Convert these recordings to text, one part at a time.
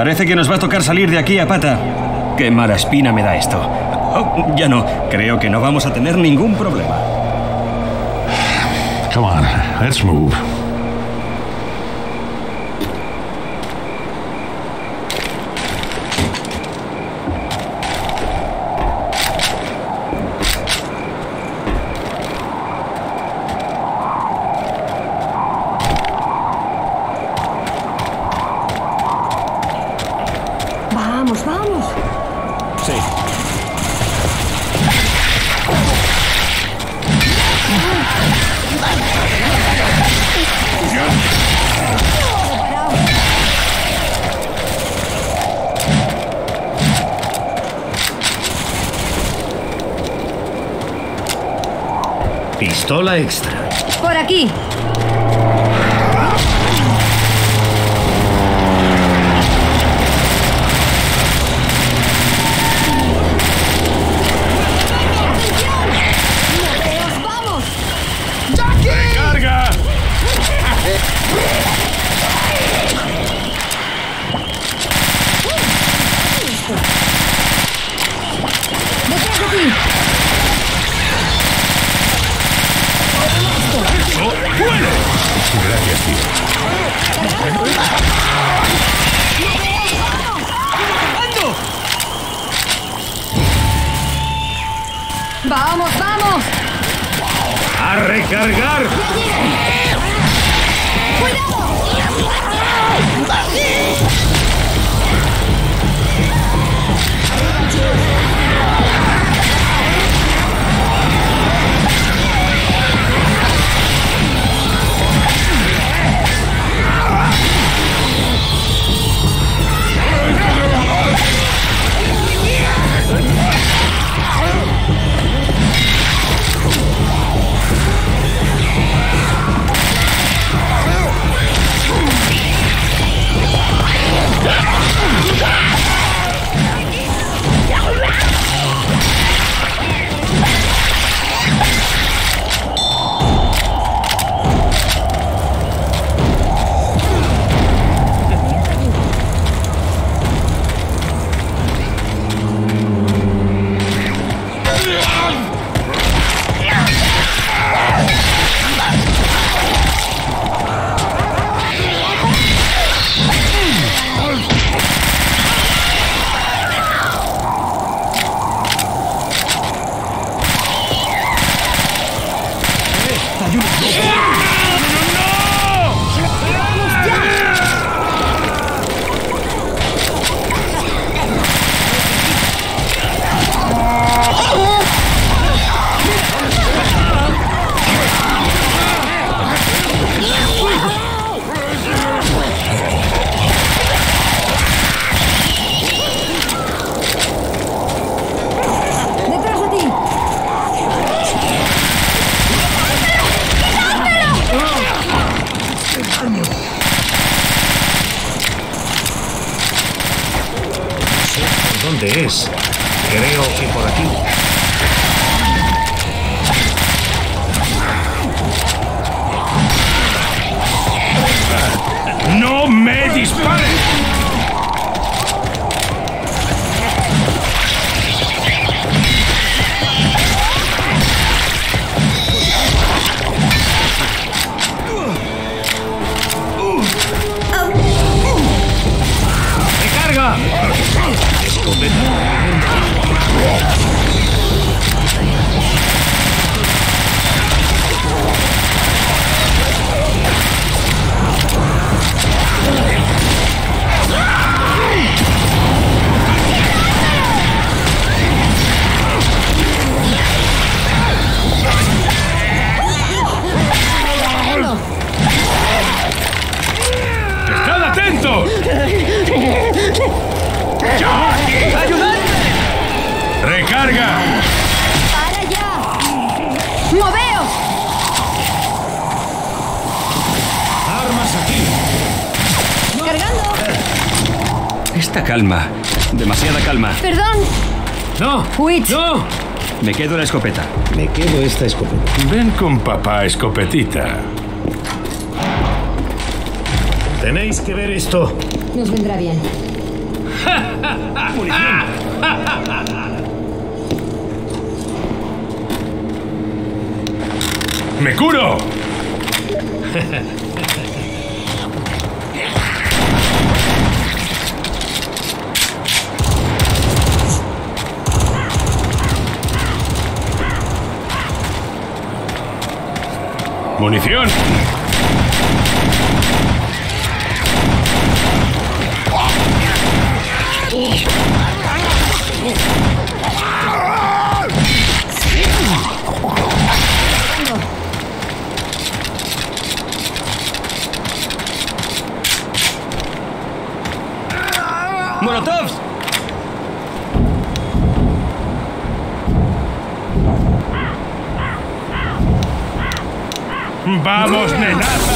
Parece que nos va a tocar salir de aquí a pata. Qué mala espina me da esto. Oh, ya no, creo que no vamos a tener ningún problema. Come on, let's move. Pistola extra. Por aquí. ¡Vamos, vamos! ¡A recargar! ¡Detrás Creo que por aquí. Calma. Demasiada calma. ¡Perdón! ¡No! ¡Huit! ¡No! Me quedo la escopeta. Me quedo esta escopeta. Ven con papá, escopetita. Tenéis que ver esto. Nos vendrá bien. ¡Me curo! ¡Munición! ¡Molotovs! ¡Vamos, nenaza!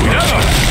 ¡Cuidado!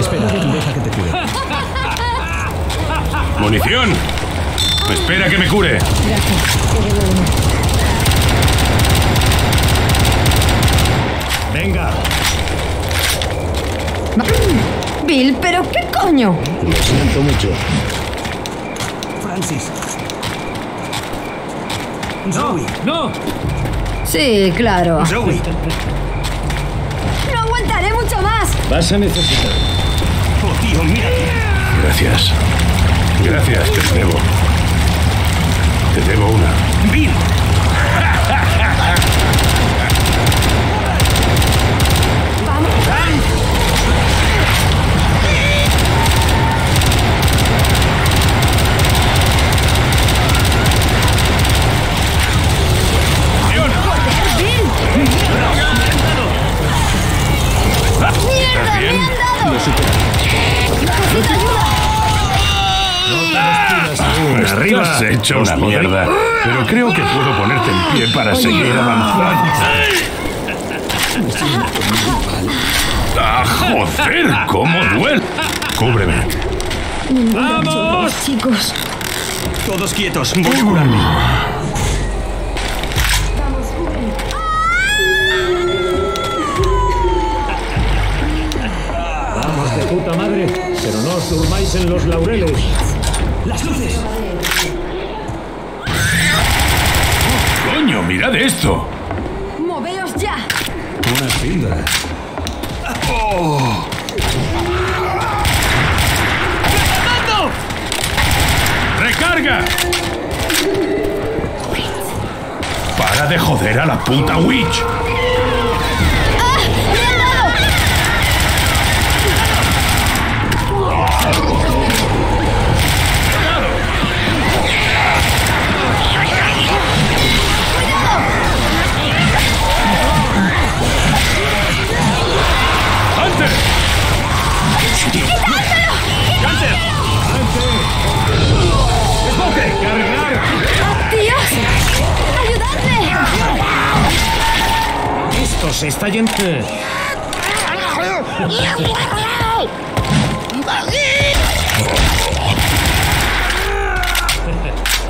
Espera, deja que te cure. ¡Munición! Espera que me cure. Venga. Bill, ¿pero qué coño? Lo siento mucho. Francis. Zoe. ¡No! Sí, claro. Zoe. No aguantaré mucho más. Vas a necesitar. Gracias. Gracias, te debo. Te debo una. Bill. Estás Arriba. hecho Os una mierda. Pero creo que puedo ponerte en pie para seguir avanzando. ¡Ah, joder! ¿Cómo duele? Cúbreme. ¡Vamos! Chicos. Todos quietos. Voy a curarme. Vamos de puta madre. Pero no os durmáis en los laureles. ¡Las luces! ¡Coño, mirad esto! ¡Moveos ya! Una pilda. ¡Recarga! ¡Para de joder a la puta witch! Se está yendo.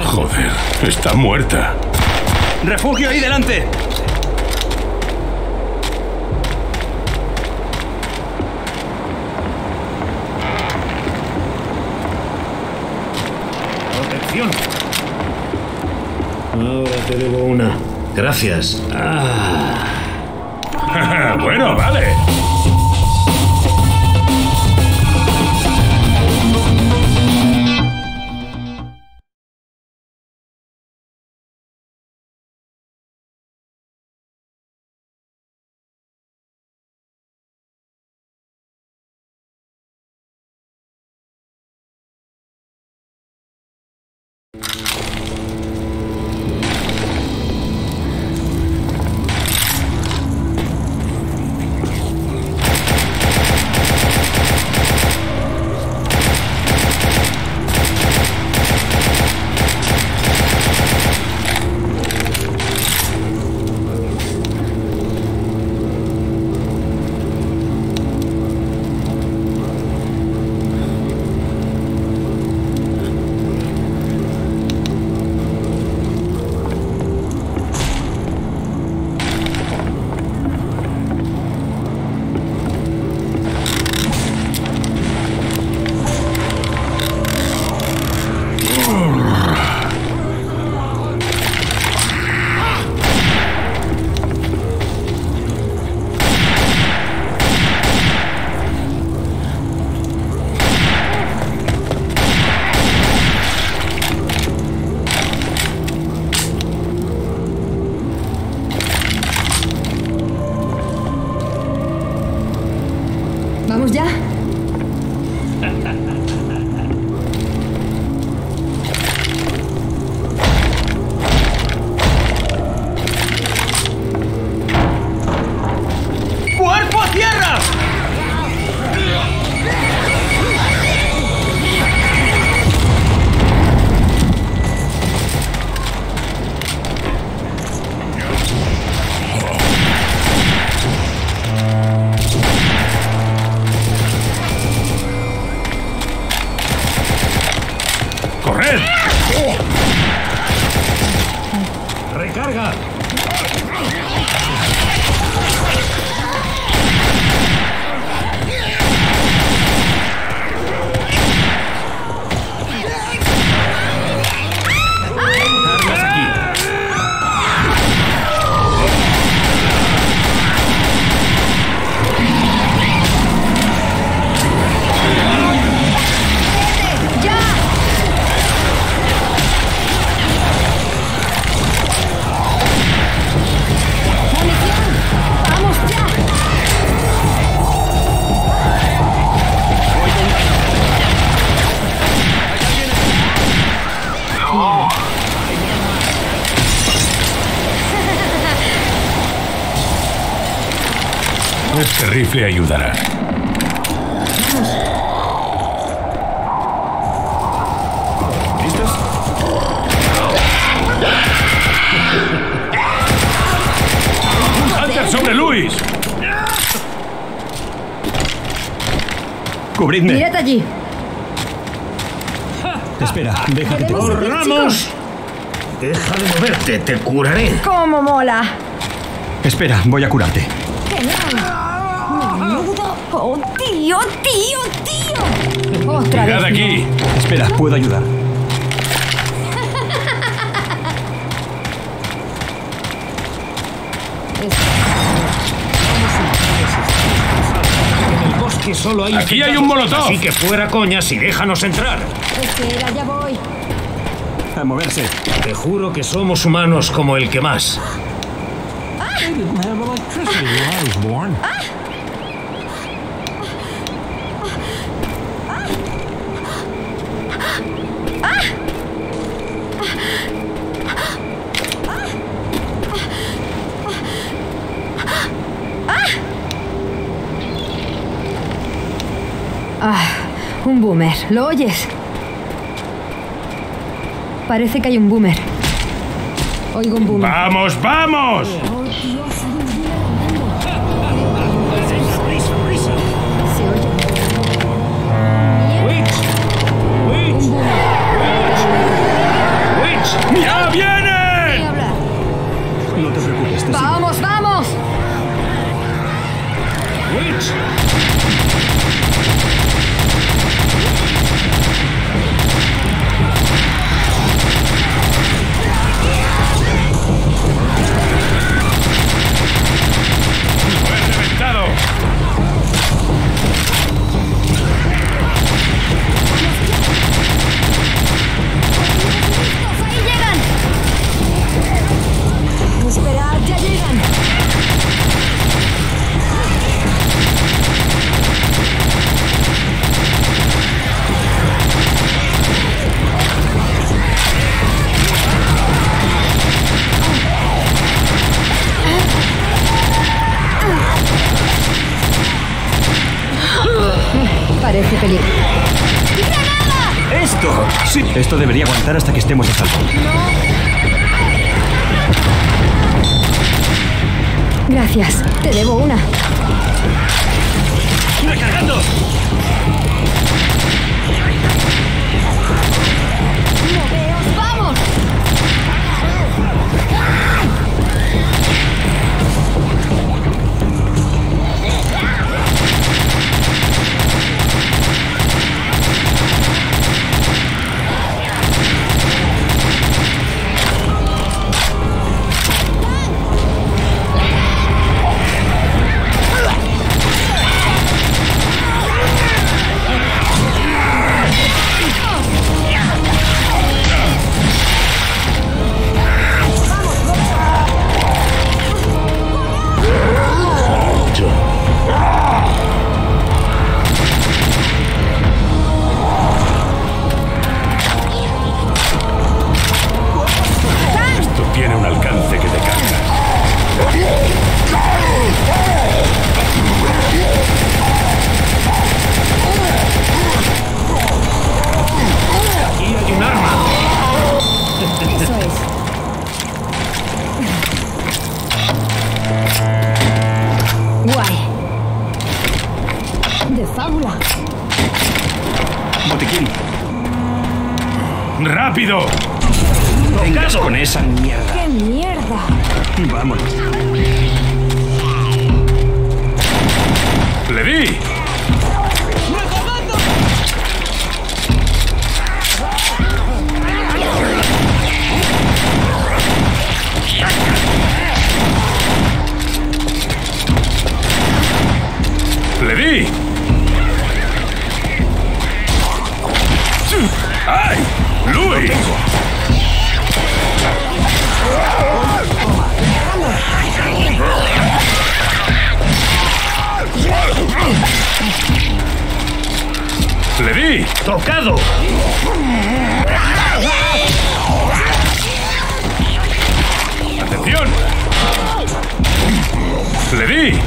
Joder, está muerta. ¡Refugio ahí delante! Protección. Ahora te debo una. Gracias. Ah. Bueno, vale. Pues ya. Rifle ayudará. ¿Listos? ¡Hunter sobre Luis! Cubridme. Mirad allí. Espera, deja que te cubra. ¡Ramos! Deja de moverte, te curaré. ¡Cómo mola! Espera, voy a curarte. ¡Genial! ¡Menudo! ¡Oh, tío, tío, tío! ¡Otra ¡Mirad vez! aquí! Espera, puedo ayudar. En el bosque solo hay. Aquí hay un molotov. Así que fuera coñas y déjanos entrar. Espera, ya voy. A moverse. Te juro que somos humanos como el que más. Ah, un boomer. ¿Lo oyes? Parece que hay un boomer. Oigo un boomer. ¡Vamos, vamos! Oh, Dios, hasta que estemos a salvo. Gracias, te debo una. ¡Rápido! Vengas con esa mierda. ¡Qué mierda! Vámonos. ¡Le di! ¡Tocado! ¡Atención! ¡Le di!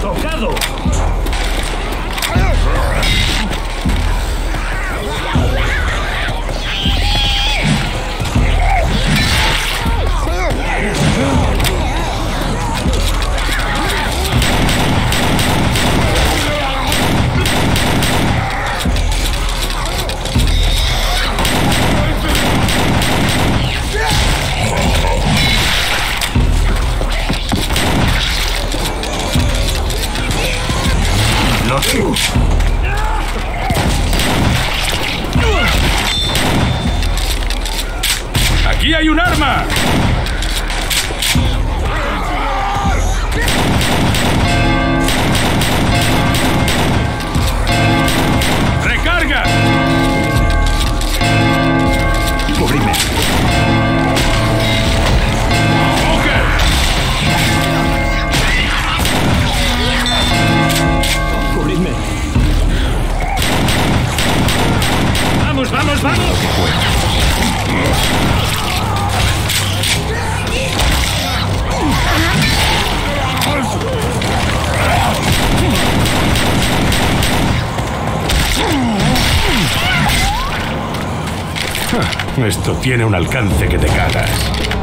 tocado! ¡Aquí hay un arma! ¡Recarga! Cubridme. ¡Vamos, vamos, vamos! Esto tiene un alcance que te cagas.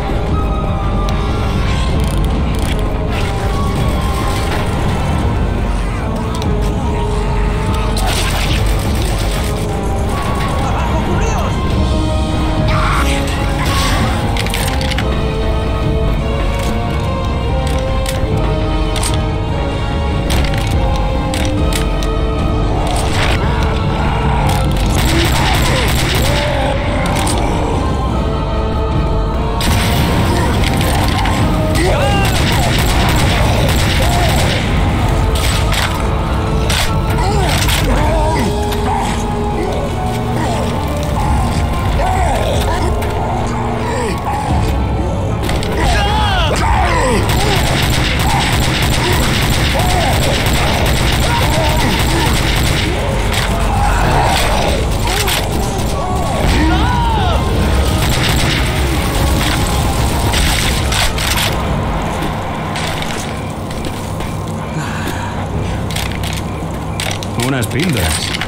Unas píldoras.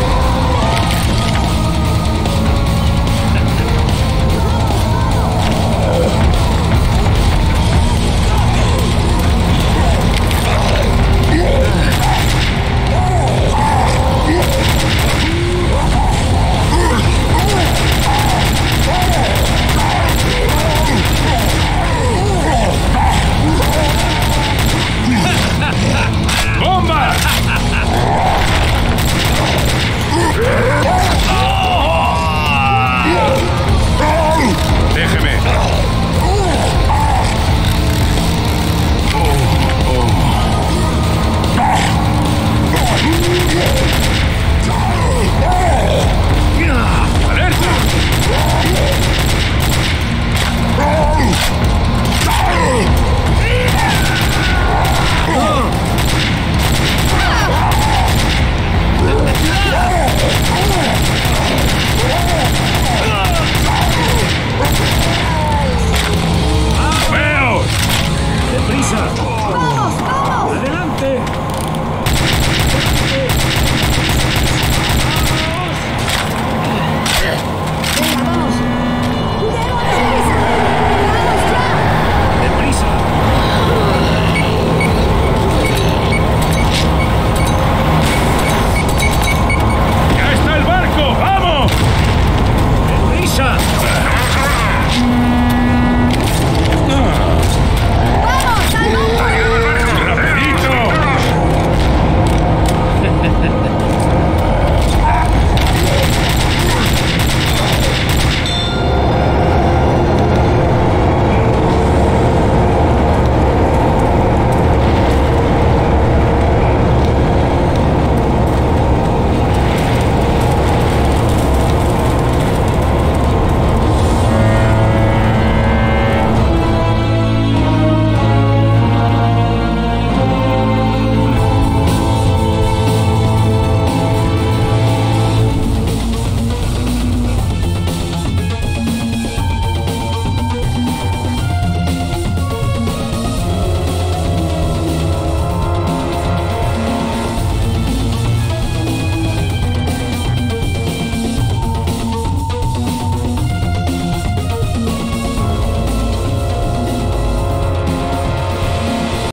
Whoa!